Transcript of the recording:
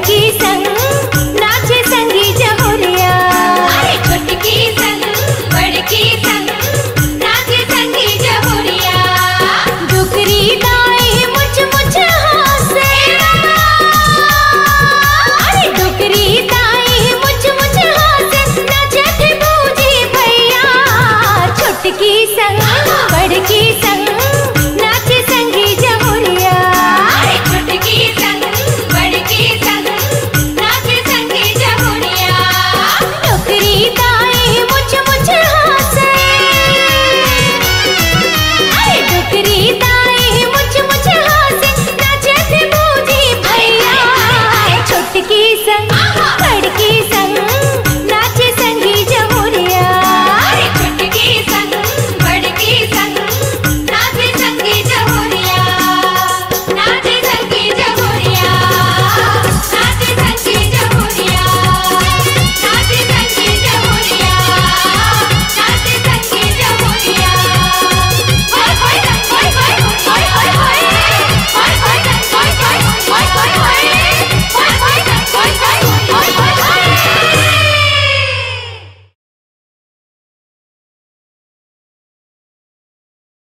力さん